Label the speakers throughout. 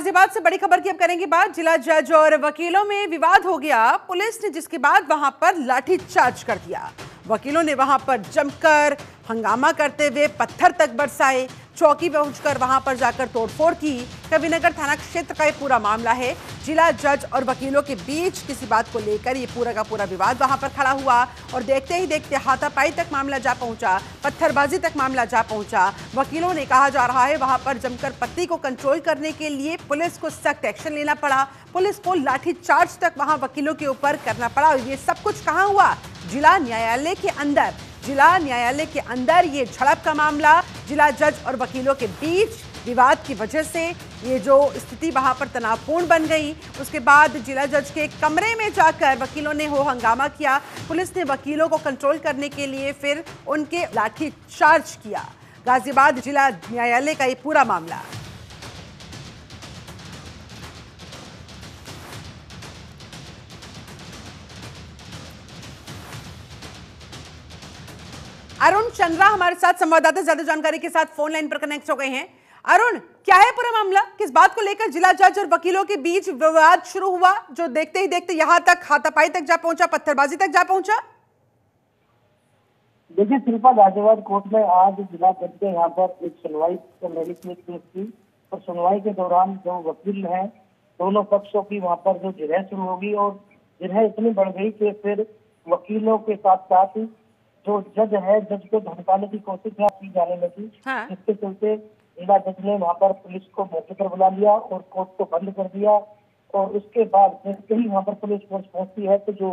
Speaker 1: गाजियाबाद से बड़ी खबर की अब करेंगे बात। जिला जज और वकीलों में विवाद हो गया। पुलिस ने जिसके बाद वहाँ पर लाठीचार्ज कर दिया। वकीलों ने वहाँ पर जमकर हंगामा करते हुए पत्थर तक बरसाए। चौकी पहुंचकर वहाँ पर जाकर तोड़फोड़ की। कविनगर थाना क्षेत्र का ये पूरा मामला है। जिला जज और वकीलों के बीच किसी बात को लेकर ये पूरा का पूरा विवाद वहाँ पर खड़ा हुआ और देखते ही देखते हाथापाई तक मामला जा पहुँचा, पत्थरबाजी तक मामला जा पहुँचा। वकीलों ने कहा जा रहा है वहाँ पर जमकर पत्ती को कंट्रोल करने के लिए पुलिस को सख्त एक्शन लेना पड़ा। पुलिस को लाठीचार्ज तक वहाँ वकीलों के ऊपर करना पड़ा ये सब कुछ कहाँ हुआ? जिला न्यायालय के अंदर। जिला न्यायालय के अंदर ये झड़प का मामला, जिला जज और वकीलों के बीच विवाद की वजह से ये जो स्थिति वहाँ पर तनावपूर्ण बन गई। उसके बाद जिला जज के कमरे में जाकर वकीलों ने हो हंगामा किया। पुलिस ने वकीलों को कंट्रोल करने के लिए फिर उनके लाठी चार्ज किया। गाजियाबाद जिला न्यायालय का ये पूरा मामला। अरुण चंद्रा हमारे साथ संवाददाता, ज़्यादा जानकारी के साथ फ़ोन लाइन पर कनेक्ट हो गए हैं। अरुण, क्या है पूरा मामला? किस बात को लेकर जिला जज और वकीलों के बीच विवाद शुरू हुआ, जो देखते ही देखते यहाँ तक हाथापाई तक जा पहुँचा, पत्थरबाजी तक जा पहुँचा?
Speaker 2: देखिए शिल्पा गाजियाबाद कोर्ट में आज जिला जज के यहाँ पर एक सुनवाई थी की और सुनवाई के दौरान जो वकील हैं, दोनों पक्षों की वहाँ पर जो जिरह शुरू होगी और जिरह इतनी बढ़ गई कि फिर वकीलों के साथ साथ जो जज है जज को धमकाने की कोशिश यहाँ की जाने लगी।
Speaker 1: हाँ।
Speaker 2: जिसके चलते जिला जज ने वहाँ पर पुलिस को मौके पर बुला लिया और कोर्ट को बंद कर दिया। और उसके बाद जैसे ही वहाँ पर पुलिस फोर्स पहुँचती है तो जो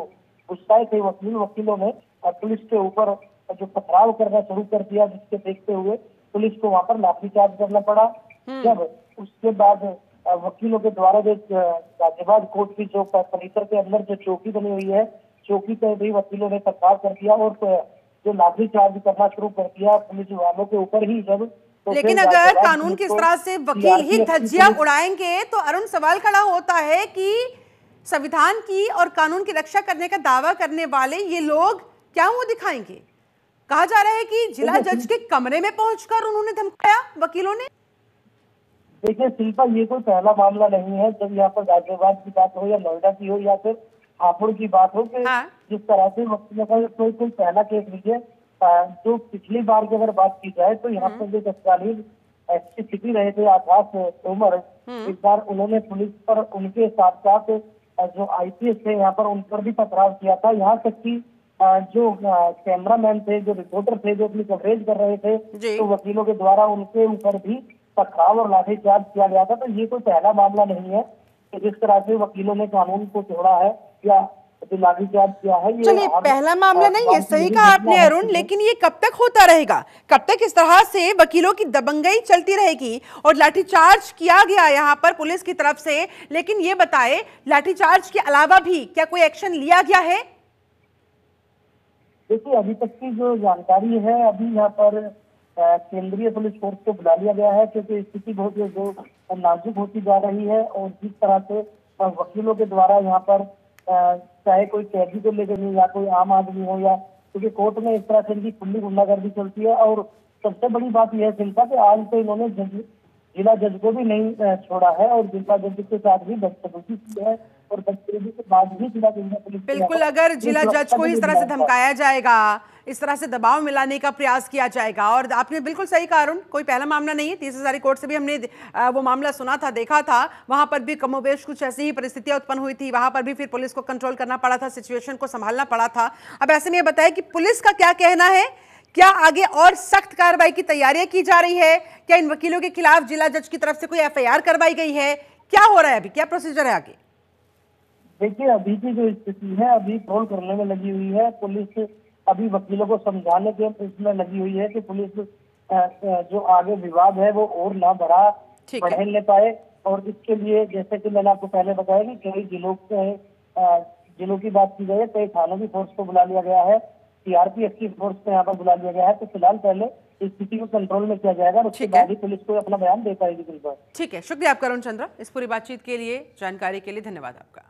Speaker 2: गुस्साए थे वकील वकीलों ने पुलिस के ऊपर जो पथराव करना शुरू कर दिया जिसके देखते हुए पुलिस को वहाँ पर लाठीचार्ज करना पड़ा। जब उसके बाद वकीलों के द्वारा जो गाजियाबाद कोर्ट की जो परिसर के अंदर जो चौकी बनी हुई है चौकी पर भी वकीलों ने पथराव कर दिया और जो लाठीचार्ज करना शुरू कर दिया पुलिस वालों के ऊपर ही जब तो
Speaker 1: लेकिन अगर कानून
Speaker 2: पुलिस
Speaker 1: की इस
Speaker 2: को
Speaker 1: तरह से वकील ही धज्जियाँ उड़ाएँगे तो अरुण सवाल खड़ा होता है कि संविधान की और कानून की रक्षा करने का दावा करने वाले ये लोग क्या मुँह दिखाएँगे? कहा जा रहा है कि जिला जज के कमरे में पहुंचकर उन्होंने धमकाया वकीलों ने।
Speaker 2: देखिए शिल्पा ये कोई पहला मामला नहीं है जब यहाँ पर गाजियाबाद की बात हो या नोएडा की हो या फिर हापुड़ की बात हो कि
Speaker 1: हाँ।
Speaker 2: जिस तरह से वकीलों का कोई कोई पहला केस नहीं है जो पिछली बार की अगर बात की जाए तो यहाँ पर जो तत्कालीन एसपी सिटी रहे थे आकाश तोमर इस बार उन्होंने पुलिस पर उनके साथ साथ जो आईपीएस थे यहाँ पर उन पर भी पथराव किया था। यहाँ तक की जो कैमरामैन थे जो रिपोर्टर थे जो अपनी कवरेज कर रहे थे तो वकीलों के द्वारा उनके ऊपर भी पथराव और लाठीचार्ज किया गया था। तो ये कोई पहला मामला नहीं है कि जिस तरह से वकीलों ने कानून को तोड़ा है। किया
Speaker 1: चलिए पहला मामला नहीं है सही कहा आपने अरुण लेकिन ये कब तक होता रहेगा? कब तक इस तरह से वकीलों की दबंगई चलती रहेगी? और लाठीचार्ज किया गया यहाँ पर पुलिस की तरफ़ से लेकिन ये बताए लाठीचार्ज के अलावा भी क्या कोई एक्शन लिया गया है?
Speaker 2: देखिए अभी तक की जो जानकारी है अभी यहाँ पर केंद्रीय पुलिस फोर्स को बुला लिया गया है क्योंकि स्थिति बहुत जो नाजुक होती जा रही है और जिस तरह से वकीलों के द्वारा यहाँ पर चाहे कोई कैदी को लेकर नहीं या कोई आम आदमी हो या, क्योंकि कोर्ट में इस तरह से इनकी खुली गुंडागर्दी चलती है और सबसे बड़ी बात यह है चिंता की आज तो इन्होंने जिला जज को भी नहीं छोड़ा है और जिला जज के साथ भी बदसलूकी की है और बदसलूकी के बाद भी जिला पुलिस
Speaker 1: बिल्कुल अगर जिला जज को इस तरह से धमकाया जाएगा इस तरह से दबाव मिलाने का प्रयास किया जाएगा और आपने बिल्कुल सही कहा अरुण कोई पहला मामला नहीं है तीस हजारी कोर्ट से भी हमने वो मामला सुना था देखा था वहाँ पर भी कमोबेश कुछ ऐसी ही परिस्थितियाँ उत्पन्न हुई थी वहाँ पर भी फिर पुलिस को कंट्रोल करना पड़ा था सिचुएशन को संभालना पड़ा था। अब ऐसे में ये बताया कि पुलिस का क्या कहना है? क्या आगे और सख्त कार्रवाई की तैयारियाँ की जा रही है? क्या इन वकीलों के खिलाफ जिला जज की तरफ़ से कोई एफआईआर करवाई गई है? क्या हो रहा है अभी? क्या प्रोसीजर है आगे?
Speaker 2: देखिए अभी की जो स्थिति है अभी ट्रोल करने में लगी हुई है। पुलिस अभी वकीलों को समझाने के इसमें लगी हुई है कि पुलिस जो आगे विवाद है वो और ना बढ़ा
Speaker 1: है।
Speaker 2: बढ़ने पाए। और इसके लिए जैसे कि मैंने आपको पहले बताया कि कई जिलों के जिलों की बात की जाए कई थानों की फोर्स को बुला लिया गया है। सीआरपीएफ की फोर्स को यहाँ पर बुला लिया गया है। तो फ़िलहाल पहले इस स्थिति को कंट्रोल में किया जाएगा और उसके। बाद ही पुलिस को अपना बयान दे पाएगी बिल्कुल।
Speaker 1: ठीक है शुक्रिया आपका अरुण चंद्र। इस पूरी बातचीत के लिए जानकारी के लिए धन्यवाद आपका।